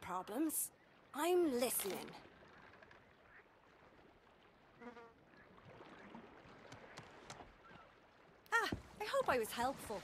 problems? I'm listening. Ah, I hope I was helpful.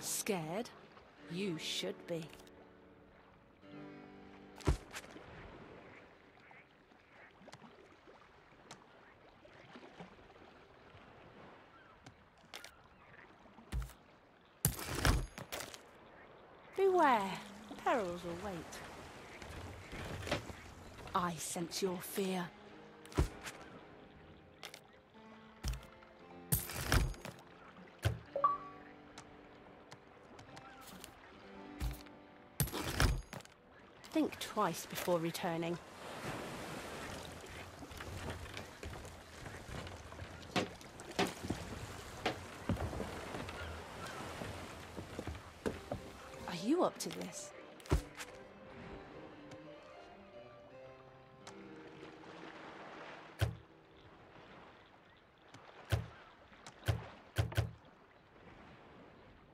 Scared? You should be. Beware, perils will wait. I sense your fear. Think twice before returning. You up to this?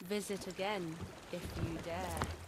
Visit again, if you dare.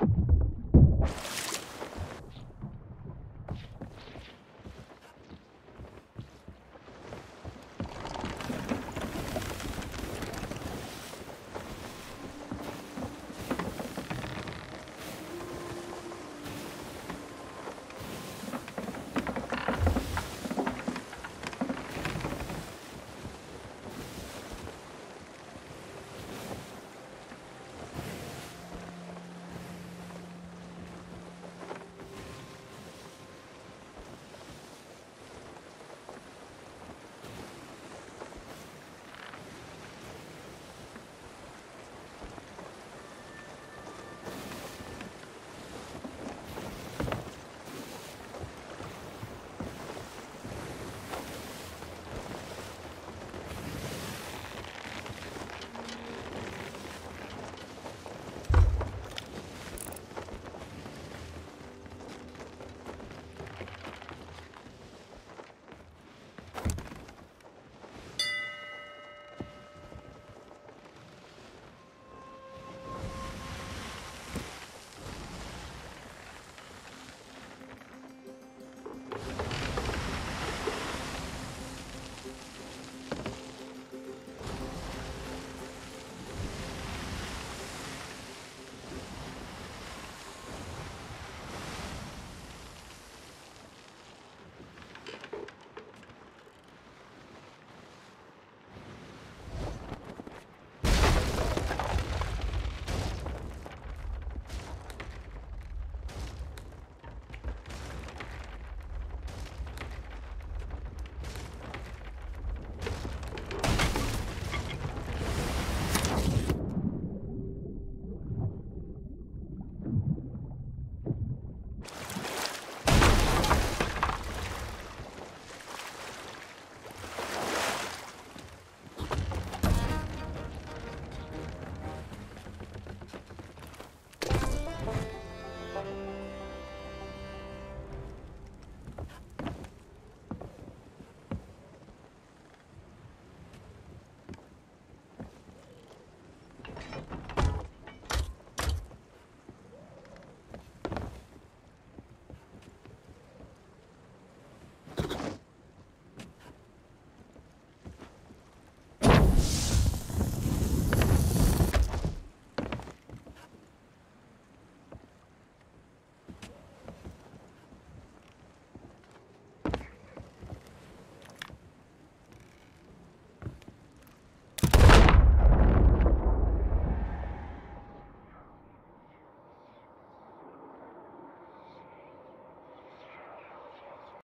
you